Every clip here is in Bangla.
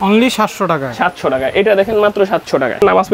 অনলি সাতশো টাকায়। সাতশো টাকা এটা দেখেন মাত্র সাতশো টাকা নামাজ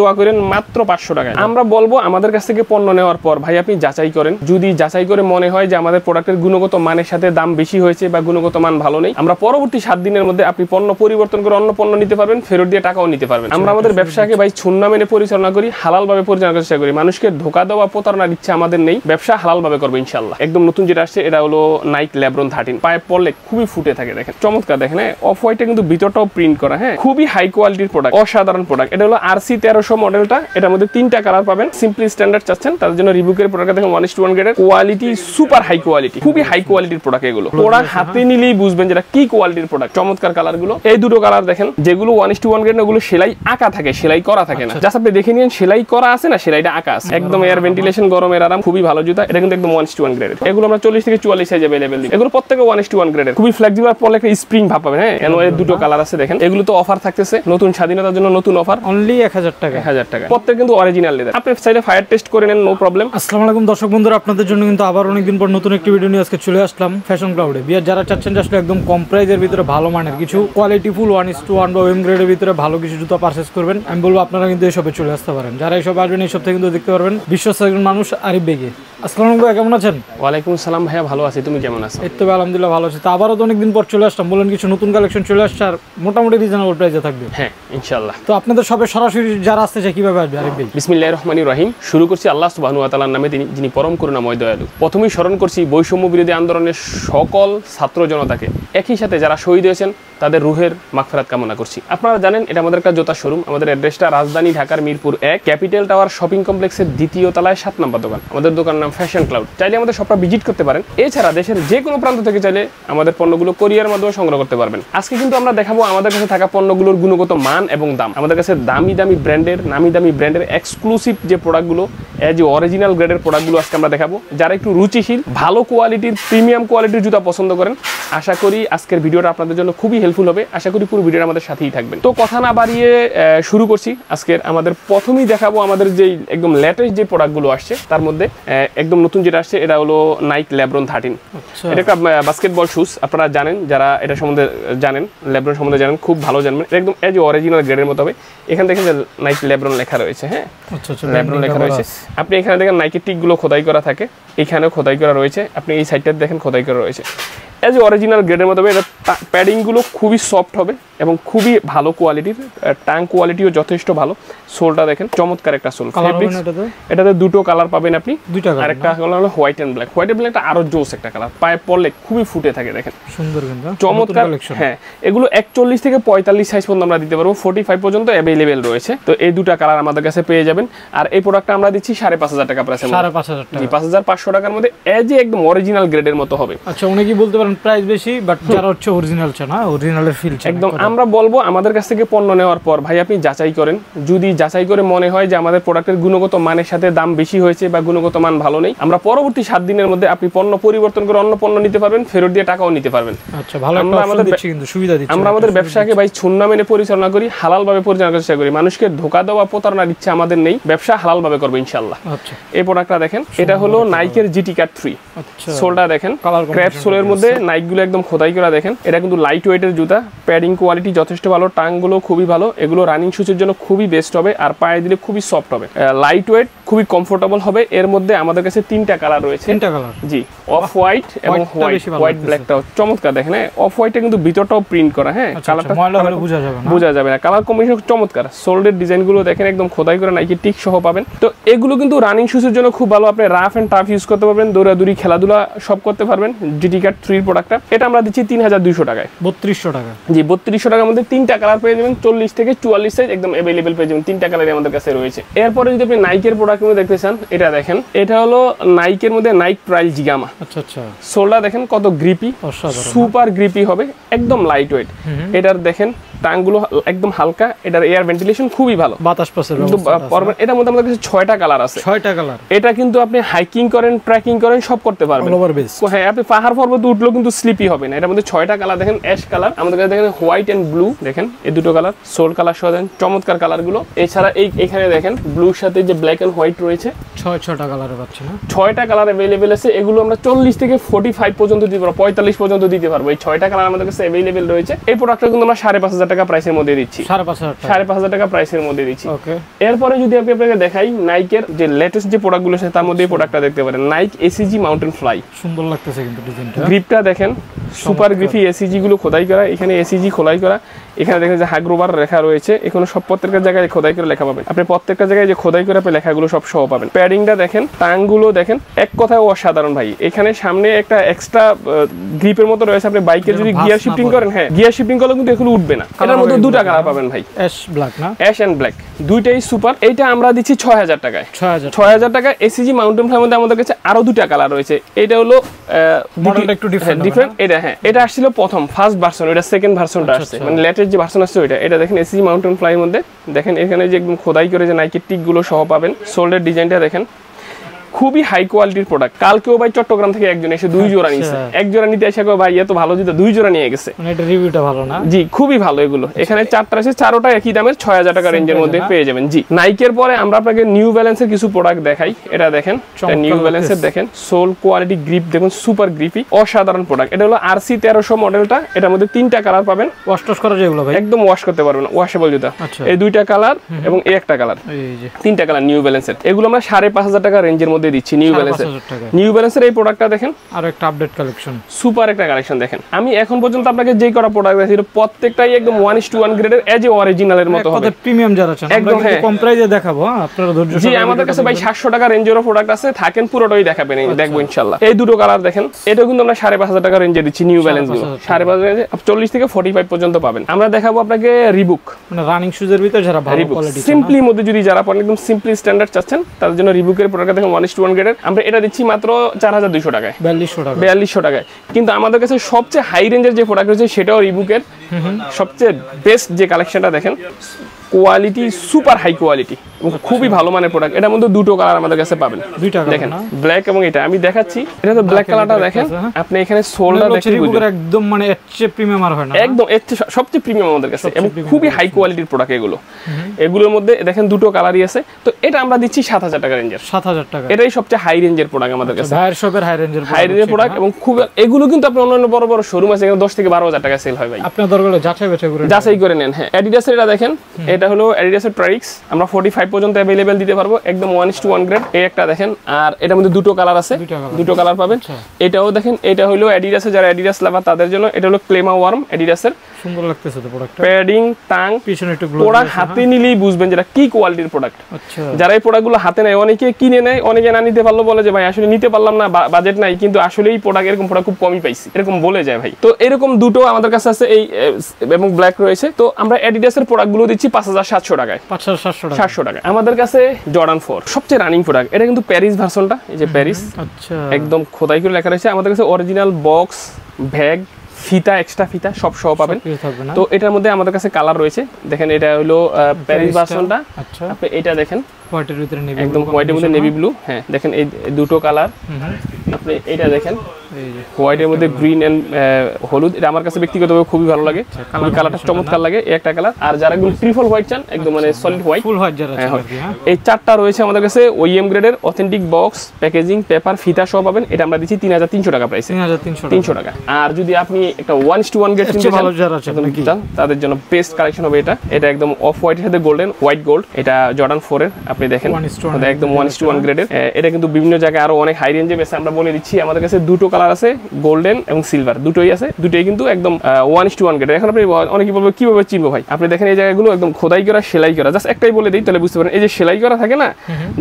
দোয়া করেন মাত্র পাঁচশো টাকা আমরা বলব আমাদের কাছ থেকে পণ্য নেওয়ার পর, ভাই আপনি যাচাই করেন। যদি যাচাই করে মনে হয় যে আমাদের প্রোডাক্টের গুণগত মানের সাথে দাম বেশি হয়েছে বা গুণগত মান ভালো নেই, আমরা পরবর্তী সাত দিনের মধ্যে আপনি পণ্য পরিবর্তন করে অন্য পণ্য নিতে পারবেন, ফেরত দিয়ে টাকাও নিতে পারবেন। আমরা আমাদের ব্যবসাকে ভাই ছুন্না মেনে পরিচালনা করি হালাল ভাবে পরিচালনা চেষ্টা করি। মানুষকে ধোকা দেওয়া, প্রতারণার ইচ্ছা আমাদের নেই। ব্যবসা হালাল ভাবে করব ইনশাল্লাহ একদম নতুন যেটা আসছে, এটা হলো নাইক ল্যাব্রন থার্টিন পায়ে পড়লে খুবই ফুটে থাকে, দেখেন। চমৎকার, দেখেন হ্যাঁ? অফ হোয়াইটে কিন্তু ভিতরটাও প্রিন্ট করা হ্যাঁ? খুবই হাই কোয়ালিটির প্রোডাক্ট অসাধারণ প্রোডাক্ট এটা হলো আরসি তেরোশো মডেলটা এটার মধ্যে তিনটা কালার পাবেন। সিম্পলি স্ট্যান্ডার্ড চাচ্ছেন। তার জন্য রিবুকের প্রোডাক্ট দেখেন ওয়ান ইস টু ওয়ান গ্রেডের কোয়ালিটি সুপার হাই কোয়ালিটি খুবই হাই কোয়ালিটির প্রোডাক্ট এগুলো। প্রোডাক্ট হাতে নিলেই বুঝবেন যেটা কি কোয়ালিটির প্রোডাক্ট চমৎকার কালারগুলো। এই দুটো কালার দেখেন যেগুলো one is to one grade ওগুলো সেলাই আঁকা থাকে সেলাই করা থাকে না। জাস্ট আপনি দেখে নিন সেলাই করা আছে না সেলাইটা আঁকা আছে? একদম এয়ার ভেন্টিলেশন গরমের আরাম খুবই ভালো জুতা। এটা কিন্তু একদম ওয়ান ইস টু ওয়ান গ্রেডের এগুলো আমরা চল্লিশ থেকে চুয়াল্লিশ সাইজ অ্যাভেলেবেল এগুলো প্রত্যেকে ওয়ান ইস টু ওয়ান গ্রেডের খুবই ফ্লেক্সিবল পড়লে একটা স্প্রিং ভাব পাবেন হ্যাঁ? এর দুটো কালার আছে। দেখেন। এগুলো তো অফার থাকতেছে নতুন স্বাধীনতার জন্য নতুন অফার অনলি এক হাজার টাকা। এক হাজার টাকা। প্রত্যেক কিন্তু অরিজিনাল লেদার আপনি চাইলে ফায়ার টেস্ট করে নেন নো প্রবলেম আসসালামু আলাইকুম দর্শক বন্ধুরা আপনাদের জন্য কিন্তু আবার অনেকদিন পর নতুন একটি ভিডিও নিয়ে আজকে চলে আসলাম ফ্যাশন ক্লাউডে বিয়ার যারা চাচ্ছেন আসলে একদম কম প্রাইজের ভিতরে ভালো মানের কিছু quality full one is to one বা ওয়েম গ্রেডের ভিতরে ভালো কিছু জুতো পারচেস করবেন আমি বলব আপনারা কিন্তু এসবে চলে আসতে পারেন। যারা এসব আসবেন এইসব থেকে কিন্তু দেখতে পারবেন বিশ্বস্ত একজন মানুষ আরিফ বেগে। আসসালামু আলাইকুম ভাই, কেমন আছেন? ওয়ালাইকুম সালাম ভাইয়া ভালো আছি। তুমি কেমন আছো? এই তো আলহামদুলিল্লাহ ভালো আছে। তো আবারও তো অনেকদিন পর চলে আসলাম। বলেন কিছু নতুন কালেকশন চলে আসছে আর মোটামুটি রিজনেবল প্রাইসে থাকবে। হ্যাঁ ইনশাল্লাহ তো আপনাদের সবে সরাসরি যারা আসতে চায় কীভাবে আসবে আরিফ ভাই? বিসমিল্লাহ রহমানি রহিম। শুরু করছি আল্লাহ সুবাহনু তালার নামে তিনি যিনি পরম করুণাময় দয়ালু। প্রথমেই স্মরণ করছি বৈষম্য বিরোধী আন্দোলনের সকল ছাত্র জনতাকে। একই সাথে যারা শহীদ হয়েছেন তাদের রুহের মাগফেরাত কামনা করছি। আপনারা জানেন এটা আমাদের একটা জোতা শোরুম। আমাদের অ্যাড্রেসটা রাজধানী ঢাকার মিরপুর এক। ক্যাপিটাল টাওয়ার শপিং কমপ্লেক্সের দ্বিতীয় তলায় সাত নম্বর দোকান। আমাদের দোকানের নাম ফ্যাশন ক্লাউড। চাইলে আমাদের শপটা ভিজিট করতে পারেন। এছাড়া দেশের যে কোনো প্রান্ত থেকে চাইলে আমাদের পণ্যগুলো কোরিয়ার মাধ্যমে সংগ্রহ করতে পারবেন। আজকে কিন্তু আমরা দেখাবো আমাদের কাছে থাকা পণ্যগুলোর গুণগত মান এবং দাম। আমাদের কাছে দামি দামি ব্র্যান্ডের নামি দামি ব্র্যান্ডের এক্সক্লুসিভ যে প্রোডাক্টগুলো এজ অরিজিনাল গ্রেডের প্রোডাক্টগুলো আজকে আমরা দেখাবো যারা একটু রুচিশীল ভালো কোয়ালিটির প্রিমিয়াম কোয়ালিটির জুতা পছন্দ করেন আশা করি আজকের ভিডিওটা আপনাদের জন্য খুবই হেল্পফুল হবে। আশা করি পুরো ভিডিওটা আমাদের সাথেই থাকবেন। তো কথা না বাড়িয়ে শুরু করছি। আজকের আমাদের প্রথমেই দেখাবো আমাদের যেই একদম লেটেস্ট যে প্রোডাক্টগুলো আসছে তার মধ্যে একদম নতুন যেটা আসছে এটা হলো নাইক ল্যাব্রন থার্টিন এটা একটা বাস্কেটবল শুজ আপনারা জানেন যারা এটা সম্বন্ধে জানেন ল্যাব্রন সম্বন্ধে জানেন খুব ভালো জানবেন একদম এজ অরিজিনাল গ্রেডের মতো হবে। এখানে দেখেন যে নাইক ল্যাব্রন লেখা রয়েছে হ্যাঁ? আচ্ছা আচ্ছা ল্যাব্রন লেখা রয়েছে। আপনি এখানে দেখেন নাইকের টিকগুলো খোদাই করা থাকে এখানেও খোদাই করা রয়েছে। আপনি এই সাইডটা দেখেন খোদাই করা রয়েছে। এজ অরিজিনাল গ্রেডের মতো হবে এটা প্যাডিংগুলো খুবই সফট হবে এবং খুবই ভালো কোয়ালিটির টাং কোয়ালিটিও যথেষ্ট ভালো। সোলটা দেখেন চমৎকার একটা সোল না এটাতে? দুটো কালার পাবেন আপনি। দুইটা কালার আরেকটা কালার হলো white and black white and ব্ল্যাকটা আরও জোস একটা কালার পায়ে পড়লে খুবই ফুটে থাকে দেখেন। সুন্দর? চমৎকার হ্যাঁ এগুলো একচল্লিশ থেকে পঁয়তাল্লিশ সাইজ পর্যন্ত আমরা দিতে পারব। ফোর্টি ফাইভ পর্যন্ত অ্যাভেলেবেল রয়েছে। তো এই দুটা কালার আমাদের কাছে পেয়ে যাবেন। আর এই প্রোডাক্টটা আমরা দিচ্ছি সাড়ে পাঁচ হাজার টাকা প্রাইসে সাড়ে পাঁচ হাজার টাকা। পাঁচ হাজার পাঁচশো টাকার মধ্যে অ্যাজ এ একদম অরিজিনাল গ্রেডের মতো হবে। আচ্ছা অনেকেই বলতে পারেন প্রাইস বেশি বাট যারা হচ্ছে অরিজিনাল চান হ্যাঁ অরিজিনালের ফিল চান একদম আমরা বলব আমাদের কাছ থেকে পণ্য নেওয়ার পর ভাই আপনি যাচাই করেন। যদি যাচাই করে মনে হয় যে আমাদের প্রোডাক্টের গুণগত মানের সাথে দাম বেশি হয়েছে বা গুণগত মান ভালো নেই আমরা পরবর্তী সাত দিনের মধ্যে আপনি পণ্য পরিবর্তন করে অন্য পণ্য নিতে পারবেন ফেরত দিয়ে টাকাও নিতে পারবেন। আচ্ছা ভালো আমরা আমাদের কিন্তু সুবিধা দিচ্ছি। আমরা আমাদের ব্যবসাকে ভাই ছুন্না মেনে পরিচালনা করি হালাল ভাবে পরিচালনা করার চেষ্টা করি। মানুষকে ধোকা দেওয়া প্রতারণার ইচ্ছা আমাদের নেই ব্যবসা হালাল ভাবে করব ইনশাল্লাহ আচ্ছা। এই প্রোডাক্টটা দেখেন এটা হলো নাইকের জিটি কাট থ্রি সোলটা দেখেন ক্র্যাপ সোলের মধ্যে নাইকগুলো একদম খোদাই করা দেখেন। এটা কিন্তু লাইট ওয়েটের জুতা প্যাডিং কোয়ালিটি যথেষ্ট ভালো টাংগুলো খুবই ভালো এগুলো রানিং শুজের জন্য খুবই বেস্ট হবে আর পায়ে দিলে খুবই সফট হবে। লাইট ওয়েট খুবই কমফোর্টেবল হবে এর মধ্যে আমাদের কাছে তিনটা কালার রয়েছে। তিনটা কালার জি। অফ হোয়াইট এবং হোয়াইট হোয়াইট ব্ল্যাকটাও চমৎকার দেখেন অফ হোয়াইটে কিন্তু ভিতরটাও প্রিন্ট করা হ্যাঁ? আচ্ছা আচ্ছা কালারটা ময়লা হলে বোঝা যাবে না। বোঝা যাবে না। কালার কম্বিনেশন চমৎকার। সোল্ডের ডিজাইনগুলো দেখেন একদম খোদাই করে নাইকি টিক সহ পাবেন। তো এগুলো কিন্তু রানিং শুজের জন্য খুব ভালো। আপনি রাফ এন্ড টাফ ইউজ করতে পারবেন দৌড়াদৌড়ি খেলাধুলা সব করতে পারবেন জিটি কার্ড থ্রির প্রোডাক্টটা এটা আমরা দিচ্ছি তিন হাজার দুইশো টাকায়। বত্রিশশো টাকা জি বত্রিশশো টাকার মধ্যে তিনটা কালার পেয়ে যাবেন। চল্লিশ থেকে চুয়াল্লিশ সাইজ একদম অ্যাভেলেবেল পেয়ে যাবেন। তিনটা কালারই আমাদের কাছে রয়েছে। এরপরে যদি আপনি নাইকের প্রোডাক্ট মধ্যে দেখতে চান এটা দেখেন। এটা হলো নাইকের মধ্যে নাইক প্রাইল জিগামা আচ্ছা আচ্ছা। সোলটা দেখেন কত গ্রিপি সুপার গ্রিপি হবে একদম লাইট ওয়েট এটার দেখেন টাংগুলো একদম হালকা এটার এয়ার ভেন্টিলেশন খুবই ভালো। বাতাস পাসের এটার মধ্যে আমাদের কাছে ছয়টা কালার আছে। ছয়টা কালার এটা কিন্তু আপনি হাইকিং করেন ট্রেকিং করেন সব করতে পারবেন। হ্যাঁ আপনি পাহাড় পর্বত উঠলেও কিন্তু স্লিপি হবে না। এটার মধ্যে ছয়টা কালার দেখেন অ্যাশ কালার আমাদের কাছে দেখেন হোয়াইট এন্ড ব্লু দেখেন এই দুটো কালার সোল কালার সহ দেন চমৎকার কালারগুলো এছাড়া এই এখানে দেখেন ব্লুর সাথে যে ব্ল্যাক এন্ড হোয়াইট রয়েছে ছয় ছয়টা কালারে পাচ্ছি না? ছয়টা কালার অ্যাভেলেবেল আছে এগুলো আমরা চল্লিশ থেকে ফোর্টি ফাইভ পর্যন্ত দিতে পারব পঁয়তাল্লিশ পর্যন্ত দিতে পারব। এই ছয়টা কালার আমাদের কাছে অ্যাভেলেবেল রয়েছে। এই প্রোডাক্টটা কিন্তু আমরা সাড়ে পাঁচ হাজার টাকা প্রাইসের মধ্যে দিচ্ছি। সাড়ে পাঁচ হাজার টাকা। প্রাইসের মধ্যে দিচ্ছি। এরপরে যদি আমি আপনাকে দেখাই নাইকের যে লেটেস্ট যে প্রোডাক্টগুলো আছে তার মধ্যে প্রোডাক্টটা দেখতে পারেন। নাইক এসিজি মাউন্টেন ফ্লাই সুন্দর লাগতেছে কিন্তু গ্রিপটা দেখেন সুপার গ্রিফি এসিজি গুলো খোদাই করা এখানে এসিজি খোলাই করা। এখানে দেখেন যে হাগ্রোবার লেখা রয়েছে। এখানে সব প্রত্যেকটা জায়গায় খোদাই করে লেখা পাবেন। আপনি প্রত্যেকটা জায়গায় যে খোদাই করে আপনি লেখাগুলো সব সহ পাবেন। প্যাডিংটা দেখেন টাংগুলো দেখেন এক কথায় অসাধারণ ভাই। এখানে সামনে একটা এক্সট্রা গ্রিপের মতো রয়েছে। আপনি বাইকে যদি গিয়ার শিফটিং করেন হ্যাঁ গিয়ার শিফটিং করলে কিন্তু এগুলো উঠবে না। এটার মধ্যে দুটা কালার পাবেন ভাই। অ্যাশ ব্ল্যাক না? অ্যাশ অ্যান্ড ব্ল্যাক দুইটাই সুপার এটা আমরা দিচ্ছি ছয় হাজার টাকায়। ছয় হাজার টাকা। এসিজি মাউন্টেন ফ্লাইয়ের মধ্যে আমাদের কাছে আরও দুটা কালার রয়েছে। এটা হলো মডেলটা একটু different হবে ডিফারেন্ট এটা হ্যাঁ এটা আসছিল প্রথম ফার্স্ট ভার্সন এটা সেকেন্ড ভার্সনটা আচ্ছা, আসছে। আচ্ছা। মানে লেটেস্ট যে ভার্সন আসছে ওইটা, এটা দেখেন এসি মাউন্টেন ফ্লাইয়ের মধ্যে। দেখেন এখানে যে একদম খোদাই করে যে নাইকের টিকগুলো সহ পাবেন। সোল্ডের ডিজাইনটা দেখেন। খুবই হাই কোয়ালিটির প্রোডাক্ট কালকেও ভাই চট্টগ্রাম থেকে একজন এসে দুই জোড়া আচ্ছা। নিয়েছে এক জোড়া নিতে এসে ভাই এত ভালো জুতো। দুই জোড়া নিয়ে গেছে। মানে এটা রিভিউটা ভালো না? জি খুবই ভালো এগুলো। এখানে চারটা আছে চারোটা একই দামের ছয় হাজার টাকা রেঞ্জের মধ্যে পেয়ে যাবেন। জি। নাইকের পরে আমরা আপনাকে নিউ ব্যালেন্সের কিছু প্রোডাক্ট দেখাই। এটা দেখেন নিউ ব্যালেন্সের দেখেন সোল কোয়ালিটি গ্রিপ দেখুন সুপার গ্রিপি অসাধারণ প্রোডাক্ট এটা হলো আরসি তেরোশো মডেলটা এটার মধ্যে তিনটা কালার পাবেন। ওয়াশ টস করা যেগুলো ভাই? একদম ওয়াশ করতে পারবেন ওয়াশেবল জুতা। আচ্ছা। এই দুইটা কালার এবং এই একটা কালার এই যে। তিনটা কালার নিউ ব্যালেন্সের এগুলো আমরা সাড়ে পাঁচ হাজার টাকা রেঞ্জের মধ্যে মধ্যে দিচ্ছি নিউ ব্যালেন্সের নিউ ব্যালেন্সের এই প্রোডাক্টটা দেখেন। আর একটা আপডেট কালেকশন সুপার একটা কালেকশন দেখেন। আমি এখন পর্যন্ত আপনাকে যেই করা প্রোডাক্ট প্রত্যেকটাই একদম ইস টু গ্রেডের এজ এ অরিজিনালের মতো হবে। প্রিমিয়াম যারা একদম হ্যাঁ। কম প্রাইসে দেখাবো হ্যাঁ? আপনারা ধৈর্য জি আমাদের কাছে ভাই 700 টাকা রেঞ্জেরও প্রোডাক্ট আছে থাকেন পুরোটাই দেখাবেন দেখব আচ্ছা। এই দুটো কালার দেখেন এটা কিন্তু আমরা 5500 টাকা রেঞ্জে দিচ্ছি নিউ ব্যালেন্সগুলো 5500 চল্লিশ থেকে 45 পর্যন্ত পাবেন। আমরা দেখাবো আপনাকে রিবুক মানে রানিং শুজের ভিতরে যারা ভালো কোয়ালিটি হ্যাঁ? সিম্পলি মধ্যে যদি যারা একদম সিম্পলি স্ট্যান্ডার্ড চাচ্ছেন তাদের জন্য রিবুকের প্রোডাক্ট দেখেন ওয়ান বেস্ট ওয়ান গ্রেডের আমরা এটা দিচ্ছি মাত্র চার হাজার দুশো টাকায়। বিয়াল্লিশশো টাকা। বিয়াল্লিশশো টাকায়। কিন্তু আমাদের কাছে সবচেয়ে হাই রেঞ্জের যে প্রোডাক্ট রয়েছে সেটাও রিবুকের সবচেয়ে বেস্ট যে কালেকশনটা দেখেন কোয়ালিটি সুপার হাই কোয়ালিটি এবং খুবই ভালো মানের প্রোডাক্ট এটার মধ্যে দুটো কালার আমাদের কাছে পাবেন। দেখেন ব্ল্যাক এবং এটা। আমি দেখাচ্ছি এটা তো ব্ল্যাক কালারটা দেখেন। হ্যাঁ? আপনি এখানে সোলটা এগুলো দেখে হচ্ছে বুঝবেন রিবুকের একদম মানে এর প্রিমিয়াম আর হয় না একদম এর সবচেয়ে প্রিমিয়াম আমাদের কাছে। এবং খুবই হাই কোয়ালিটির প্রোডাক্ট এগুলো। এগুলোর মধ্যে দেখেন দুটো কালারই আছে। তো এটা আমরা দিচ্ছি সাত হাজার টাকা রেঞ্জের সাত হাজার টাকা। এটাই সবচেয়ে হাই রেঞ্জের প্রোডাক্ট আমাদের কাছে। ভাইয়ের শপের হাই রেঞ্জের হাই রেঞ্জের প্রোডাক্ট এবং খুব এগুলো কিন্তু আপনি অন্যান্য বড় বড় শোরুম আছে এখানে দশ থেকে বারো হাজার টাকা সেল হয় ভাই। আপনার দরকার হলে যাচাই বাছাই করে যাচাই করে নেন হ্যাঁ। অ্যাডিডাসের এটা দেখেন এটা হলো অ্যাডিডাসের ট্রাইক্স আমরা ফোর্টি ফাইভ পর্যন্ত অ্যাভেলেবেল দিতে পারব একদম one is to one grade এই একটা দেখেন আর এটার মধ্যে দুটো কালার আছে। দুটো কালার পাবেন। আচ্ছা। এটাও দেখেন এটা হলো অ্যাডিডাসে যারা অ্যাডিডাস লাভার তাদের জন্য এটা হলো ক্লেমা ওয়ার্ম অ্যাডিডাসের সুন্দর লাগতেছে তো প্রোডাক্টটা প্যাডিং টাং পিছনে একটু গ্লো প্রোডাক্ট হাতে নিলেই বুঝবেন যেটা কি কোয়ালিটির প্রোডাক্ট আচ্ছা। যারা এই প্রোডাক্টগুলো হাতে নেয় অনেকে কিনে নেয় অনেকে না নিতে পারল বলে যে ভাই আসলে নিতে পারলাম না বাজেট নাই কিন্তু আসলে এই প্রোডাক্ট এরকম প্রোডাক্ট খুব কমই পাইছি। এরকম বলে যায় ভাই। তো এরকম দুটো আমাদের কাছে আছে এই এবং ব্ল্যাক রয়েছে। তো আমরা অ্যাডিডাসের প্রোডাক্টগুলো দিচ্ছি পাঁচ হাজার সাতশো টাকায়। পাঁচ হাজার সাতশো টাকা। সাতশো টাকা আমাদের কাছে জর্ডান ফোর সবচেয়ে রানিং প্রোডাক্ট এটা কিন্তু প্যারিস ভার্সনটা এই যে প্যারিস আচ্ছা। একদম খোদাই করে লেখা রয়েছে। আমাদের কাছে অরিজিনাল বক্স ব্যাগ ফিতা এক্সট্রা ফিতা সব সহ পাবেন। তো এটার মধ্যে আমাদের কাছে কালার রয়েছে। দেখেন এটা হলো প্যারিস ভার্সনটা আচ্ছা। আপনি এটা দেখেন। হোয়াইটের ভিতরে নেভি একদম হোয়াইটের মধ্যে নেভি ব্লু হ্যাঁ দেখেন এই দুটো কালার আপনি এটা দেখেন। হোয়াইটের মধ্যে গ্রিন এন্ড হলুদ এটা আমার কাছে ব্যক্তিগতভাবে খুবই ভালো লাগে। colour কালারটা চমৎকার লাগে এই একটা কালার। আর যারা একদম ট্রিপল হোয়াইট চান একদম মানে সলিড হোয়াইট ফুল হোয়াইট যারা হ্যাঁ, হ্যাঁ। এই চারটা রয়েছে আমাদের কাছে ওইএম গ্রেডের অথেন্টিক বক্স প্যাকেজিং পেপার ফিতা সহ পাবেন। এটা আমরা দিচ্ছি তিন হাজার তিনশো টাকা প্রাইসে তিনশো টাকা। আর যদি আপনি একটা ওয়ান টু ওয়ান গ্রেড কিনতে ভালো চান তাদের জন্য বেস্ট কালেকশন হবে এটা। এটা একদম অফ হোয়াইটের সাথে গোল্ডেন হোয়াইট গোল্ড এটা জর্ডান ফোর এর আপনি দেখেন। একদম ওয়ান টু ওয়ান গ্রেডের এটা কিন্তু বিভিন্ন জায়গায় আরও অনেক হাই রেঞ্জে বেছে আমরা বলে দিচ্ছি। আমাদের কাছে দুটো কালার আছে গোল্ডেন এবং সিলভার দুটোই আছে দুটোই কিন্তু একদম ওয়ান ইস টু ওয়ান গ্রেডের এখন আপনি অনেকে বলব কীভাবে চিনবো ভাই? আপনি দেখেন এই জায়গাগুলো একদম খোদাই করা সেলাই করা। জাস্ট একটাই বলে দিই তাহলে বুঝতে পারেন এই যে সেলাই করা থাকে না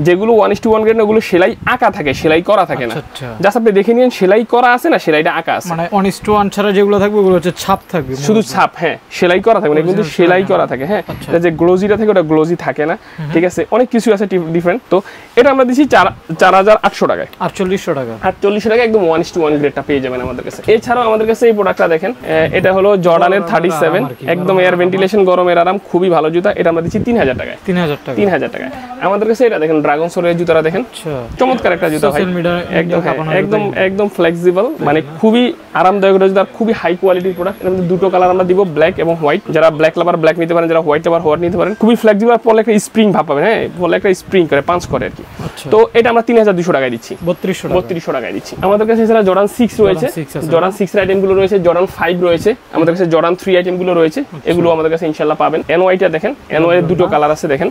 যেগুলো one is to one grade ওগুলো সেলাই আঁকা থাকে সেলাই করা থাকে না। আচ্ছা আচ্ছা। জাস্ট আপনি দেখে নিন সেলাই করা আছে না সেলাইটা আঁকা আছে? মানে অন টু ওয়ান ছাড়া যেগুলো থাকবে ওগুলো হচ্ছে ছাপ থাকবে শুধু ছাপ হ্যাঁ সেলাই করা থাকে না কিন্তু সেলাই করা থাকে হ্যাঁ। আচ্ছা। যে গ্লোজিটা থাকে ওটা গ্লোজি থাকে না ঠিক আছে? অনেক কিছু আছে ডিফারেন্ট তো এটা আমরা দিচ্ছি চার চার হাজার আটশো টাকায়। আটচল্লিশশো টাকা। আটচল্লিশশো টাকা একদম one is to one one গ্রেডটা পেয়ে যাবেন আমাদের কাছে। এছাড়াও আমাদের কাছে এই প্রোডাক্টটা দেখেন এটা হলো জর্ডানের থার্টি সেভেন একদম এয়ার ভেন্টিলেশন গরমের আরাম খুবই ভালো জুতা। এটা আমরা দিচ্ছি তিন হাজার টাকায়। তিন হাজার টাকা তিন হাজার টাকায়। আমাদের কাছে এটা দেখেন ড্রাগন সোলের জুতাটা দেখেন। আচ্ছা। চমৎকার একটা জুতা ভাই। একদম হ্যাঁ, একদম একদম ফ্লেক্সিবল মানে খুবই আরামদায়ক জুতা আর খুবই হাই কোয়ালিটির প্রোডাক্টের মধ্যে দুটো কালার আমরা দিব ব্ল্যাক এবং হোয়াইট যারা ব্ল্যাক লাভার ব্ল্যাক নিতে পারেন যারা হোয়াইট লাভার হোয়াইট নিতে পারেন খুবই ফ্লেক্সিবল পরে একটা স্প্রিং ভাব পাবেন হ্যাঁ পরে একটা স্প্রিং করে পাঁচ করে আর কি। আচ্ছা। তো এটা আমরা তিন হাজার দুশো টাকায় দিচ্ছি। বত্রিশশো বত্রিশশো টাকায় দিচ্ছি। আমাদের কাছে এছাড়া জর্ডান সিক্স রয়েছে। 6 জর্ডান সিক্স আইটেমগুলো রয়েছে জর্ডান ফাইভ রয়েছে। আমাদের কাছে জর্ডান থ্রি আইটেমগুলো রয়েছে। আচ্ছা। এগুলো আমাদের কাছে ইনশাল্লাহ পাবেন। এনওয়াইটা দেখেন। এনওয়াই এর দুটো কালার আছে দেখেন।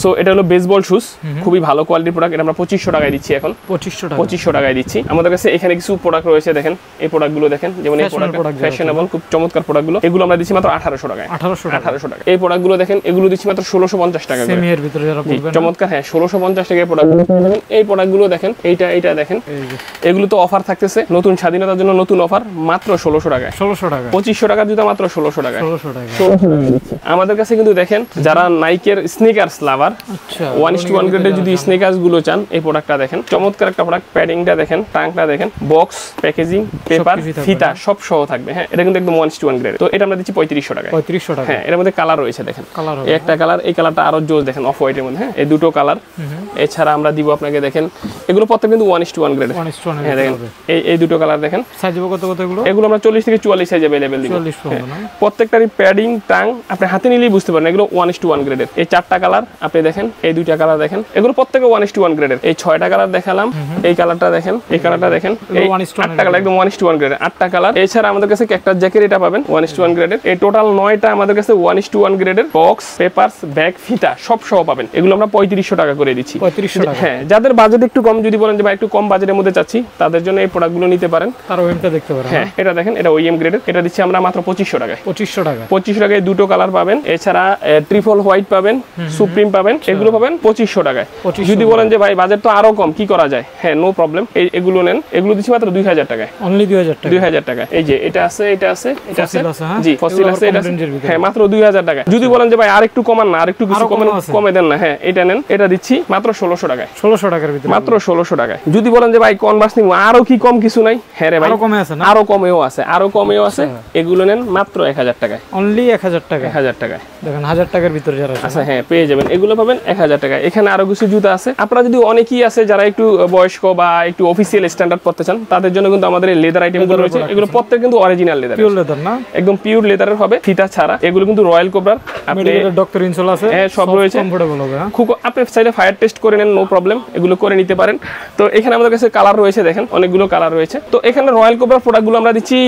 সো এটা হলো বেসবল শুজ খুবই ভালো কোয়ালিটির প্রোডাক্ট এটা আমরা পঁচিশশো টাকায় দিচ্ছি এখন। পঁচিশশো টাকা। পঁচিশশো টাকায় দিচ্ছি। আমাদের কাছে এখানে কিছু প্রোডাক্ট রয়েছে দেখেন এই প্রোডাক্টগুলো দেখেন যেমন এই প্রোডাক্ট ফ্যাশনেবল খুব চমৎকার প্রোডাক্টগুলো এগুলো আমরা দিচ্ছি মাত্র আঠারোশো টাকায়। আঠারোশো টাকা। আঠারোশো টাকা। এই প্রোডাক্টগুলো দেখেন এগুলো দিচ্ছি মাত্র ষোলোশো পঞ্চাশ টাকা ভিতরে চমৎকার হ্যাঁ ষোলোশো পঞ্চাশ টাকায় প্রোডাক্টগুলো যাবেন। এই প্রোডাক্টগুলো দেখেন এইটা এইটা দেখেন। এগুলো তো অফার থাকতেছে নতুন স্বাধীনতার জন্য নতুন অফার মাত্র ষোলোশো টাকায়। ষোলোশো টাকা। পঁচিশশো টাকার জুতা মাত্র ষোলোশো টাকায়। ষোলোশো টাকা। আমাদের কাছে কিন্তু দেখেন যারা নাইকের sneakers lover one is to one গ্রেডের যদি স্নেকার্সগুলো চান এই প্রোডাক্টটা দেখেন। চমৎকার একটা প্রোডাক্ট প্যাডিংটা দেখেন দেখেন বক্স প্যাকেজিং পেপার ফিতা সব সহ থাকবে হ্যাঁ। এটা কিন্তু একদম one is to one grade তো এটা আমরা দিচ্ছি পঁয়ত্রিশশো টাকায়। পঁয়ত্রিশশো টাকা হ্যাঁ এর মধ্যে কালার রয়েছে দেখেন। একটা কালার এই কালারটা আরও জোস দেখেন অফ হোয়াইটের মধ্যে হ্যাঁ। এই দুটো কালার এছাড়া আমরা দিব আপনাকে দেখেন এগুলো প্রত্যেক কিন্তু one is to one grade হ্যাঁ দেখেন এই এই দুটো কালার দেখেন। সাইজ কত কত এগুলো? এগুলো আমরা চল্লিশ থেকে চুয়াল্লিশ সাইজ অ্যাভেলেবেল দিব। না? প্রত্যেকটারই প্যাডিং টাং আপনি হাতে নিলেই বুঝতে পারেন এগুলো ওয়ান ইস টু ওয়ান গ্রেডের এই চারটা কালার আপনি দেখেন এই দুইটা কালার দেখেন। এগুলো প্রত্যেকে ওয়ান ইস টু ওয়ান গ্রেডের এই ছয়টা কালার দেখালাম এই কালারটা দেখেন এই কালারটা দেখেন এই আটটা কালার একদম ওয়ান ইস টু ওয়ান গ্রেডের আটটা কালার এছাড়া আমাদের কাছে জ্যাকেট এটা পাবেন ওয়ান ইস টু ওয়ান গ্রেডের এই টোটাল নয়টা আমাদের কাছে ওয়ান ইস টু ওয়ান গ্রেডের বক্স পেপারস ব্যাগ ফিতা সব সহ পাবেন। এগুলো আমরা পঁয়ত্রিশশো টাকা করে দিচ্ছি। হ্যাঁ যাদের বাজেট একটু কম যদি বলেন যে ভাই একটু কম বাজেটের মধ্যে চাচ্ছি তাদের জন্য এই প্রোডাক্টগুলো নিতে পারেন। তার ওয়েমটা দেখতে পারেন হ্যাঁ এটা দেখেন এটা ওইএম গ্রেডের এটা দিচ্ছি আমরা মাত্র পঁচিশশো টাকায়। পঁচিশশো টাকা। পঁচিশশো টাকায় দুটো কালার পাবেন। এছাড়া ট্রিপল হোয়াইট পাবেন সুপ্রিম পাবেন এগুলো পাবেন পঁচিশশো টাকায়। যদি বলেন যে ভাই বাজেট তো আরও কম কি করা যায়? হ্যাঁ নো প্রবলেম এগুলো নেন। এগুলো দিচ্ছি মাত্র দুই হাজার টাকায়। অনলি দুই হাজার টাকা। দুই হাজার টাকা এই যে এটা আছে এটা আছে এটা আছে। হ্যাঁ? জি ফসিল আছে এটা। হ্যাঁ মাত্র দুই হাজার টাকা যদি বলেন যে ভাই আর একটু কমান না আর একটু কিছু কমে দেন না। হ্যাঁ এটা নেন। এটা দিচ্ছি মাত্র ষোলোশো টাকায়। ষোলোশো টাকার ভিতরে। মাত্র ষোলোশো টাকায়। যদি বলেন যে ভাই কনভার্স নিব আরও কি কম কিছু নাই? হ্যাঁ রে ভাই আরও কমে আছে আরও কমেও আছে আরও কমেও আছে। এগুলো নেন মাত্র এক হাজার টাকায়। অনলি এক হাজার টাকা এক হাজার টাকায়। দেখেন হাজার টাকার ভিতরে যারা আছে। আচ্ছা হ্যাঁ পেয়ে যাবেন। এগুলো পাবেন এক হাজার টাকা। এখানে আরও কিছু জুতা আছে। আপনারা যদি অনেকেই আছে যারা একটু বয়স্ক বা একটু অফিসিয়াল স্ট্যান্ডার্ড পড়তে চান তাদের জন্য কিন্তু আমাদের এই লেদার আইটেমগুলো রয়েছে। এগুলো প্রত্যেক কিন্তু অরিজিনাল লেদার পিওর লেদার না? একদম পিওর লেদারের হবে ফিতা ছাড়া। এগুলো কিন্তু রয়্যাল কোবরার আপনি ডক্টর ইনসোল আছে। হ্যাঁ, সব রয়েছে। কমফোর্টেবল হবে হ্যাঁ। খুব আপনি চাইলে ফায়ার টেস্ট করে নেন নো প্রবলেম এগুলো করে নিতে পারেন। তো এখানে আমাদের কাছে কালার রয়েছে দেখেন অনেকগুলো কালার রয়েছে। তো এখানে রয়্যাল কোবরার প্রোডাক্টগুলো আমরা দিচ্ছি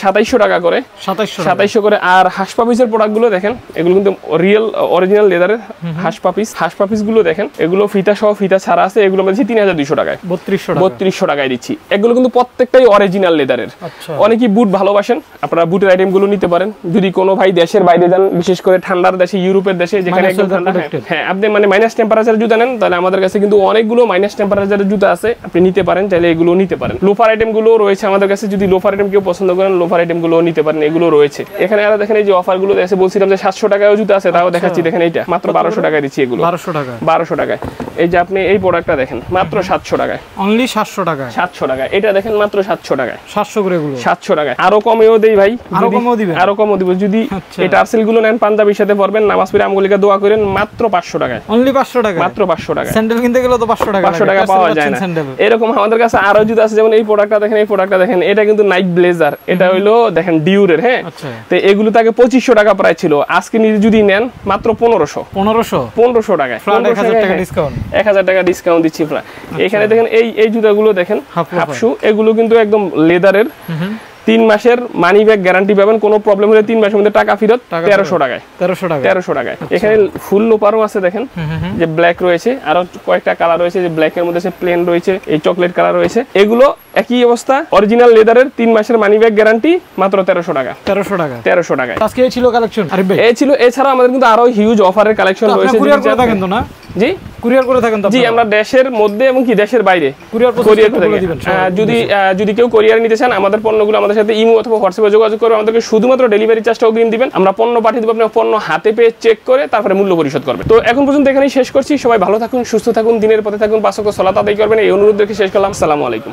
সাতাইশশো টাকা করে। সাতাইশশো সাতাইশশো করে। আর হাঁস পাপিসের প্রোডাক্টগুলো দেখেন এগুলো কিন্তু রিয়েল অরিজিনাল লেদারের হাঁস পাপিস হাঁস পাপিসগুলো দেখেন এগুলো ফিতা সহ ফিতা ছাড়া আছে এগুলো আমরা দিচ্ছি তিন হাজার দুইশো টাকায়। বত্রিশশো বত্রিশশো টাকায় দিচ্ছি। এগুলো কিন্তু প্রত্যেকটাই অরিজিনাল লেদারের আচ্ছা। অনেকেই বুট ভালোবাসেন আপনারা বুটের আইটেমগুলো নিতে পারেন। যদি কোনো ভাই দেশের বাইরে যান বিশেষ করে ঠান্ডার দেশে ইউরোপের দেশে যেখানে একদম ঠান্ডা হ্যাঁ, আপনি মানে মাইনাস টেম্পারেচার জুতা নেন তাহলে আমাদের কাছে কিন্তু অনেকগুলো মাইনাস টেম্পারেচারের জুতা আছে আপনি নিতে পারেন চাইলে এগুলো নিতে পারেন। লোফার আইটেমগুলো রয়েছে আমাদের কাছে যদি লোফার আইটেম কেউ পছন্দ করেন লোফার আইটেমগুলো নিতে পারেন এগুলো রয়েছে। এখানে আরও দেখেন এই যে অফারগুলো আছে বলছিলাম যে সাতশো টাকায় জুতা আছে তাও দেখাচ্ছি দেখেন এইটা মাত্র বারোশো টাকায় দিচ্ছি এগুলো। বারোশো টাকা বারোশো টাকায়। এই যে আপনি এই প্রোডাক্টটা দেখেন মাত্র সাতশো টাকায়। অনলি সাতশো টাকায়। সাতশো টাকায়। এটা দেখেন মাত্র সাতশো টাকায়। সাতশো করে এগুলো। সাতশো টাকায়। আরও কমেও দেই ভাই আরও কমেও দিবেন? আরও কমও দিব। যদি আচ্ছা। এই টার্সেলগুলো নেন পাঞ্জাবির সাথে পরবেন নামাজ পড়ে আমগুলিকা দোয়া করেন মাত্র পাঁচশো টাকায়। অনলি পাঁচশো টাকা মাত্র পাঁচশো টাকায়। স্যান্ডেল কিনতে গেলে তো পাঁচশো টাকা পাঁচশো টাকা পাওয়া যায় না। এরকম আমাদের কাছে আরও জুতো আছে যেমন এই প্রোডাক্টটা দেখেন এই প্রোডাক্টটা দেখেন এটা কিন্তু নাইক ব্লেজার এটা হইল দেখেন ডিউরের হ্যাঁ? আচ্ছা। তো এগুলো তাকে পঁচিশশো টাকা প্রায় ছিল। আজকে যদি নেন মাত্র পনেরোশো। পনেরোশো? পনেরোশো টাকায় এক হাজার টাকা। ডিসকাউন্ট এক হাজার টাকা ডিসকাউন্ট দিচ্ছি প্রায় এখানে দেখেন এই এই জুতাগুলো দেখেন হাফ শু এগুলো কিন্তু একদম লেদারের তিন মাসের মানি ব্যাগ গ্যারান্টি পাবেন কোনো প্রবলেম হলে তিন মাসের মধ্যে টাকা ফেরত তেরোশো টাকায়। তেরোশো টাকা তেরোশো টাকায়। এখানে ফুল লোপারও আছে দেখেন। যে ব্ল্যাক রয়েছে আরও কয়েকটা কালার রয়েছে যে ব্ল্যাক এর মধ্যে সে প্লেন রয়েছে এই চকলেট কালার রয়েছে। এগুলো একই অবস্থা অরিজিনাল লেদারের তিন মাসের মানি ব্যাগ গ্যারান্টি মাত্র তেরোশো টাকা। তেরোশো টাকা তেরোশো টাকায়। আজকে এই ছিল কালেকশন এই ছিল এছাড়া আমাদের কিন্তু আরও হিউজ অফারের কালেকশন রয়েছে না? জি? কুরিয়ার করে থাকেন জি আমরা দেশের মধ্যে এবং কি দেশের বাইরে কুরিয়ার যদি যদি কেউ কোরিয়ার নিতে চান আমাদের পণ্যগুলো আমাদের সাথে ইমো অথবা হোয়াটসঅ্যাপে যোগাযোগ করে আমাদেরকে শুধুমাত্র ডেলিভারি চার্জটা অগ্রিম দিবেন। আমরা পণ্য পাঠিয়ে দেবো, আপনার পণ্য হাতে পেয়ে চেক করে তারপরে মূল্য পরিশোধ করবেন। তো এখন পর্যন্ত এখানেই শেষ করছি। সবাই ভালো থাকুন, সুস্থ থাকুন, দিনের পথে থাকুন পাশক সলাত আদায় করবেন। এই অনুরোধ রেখে শেষ করলাম। সালামু আলাইকুম।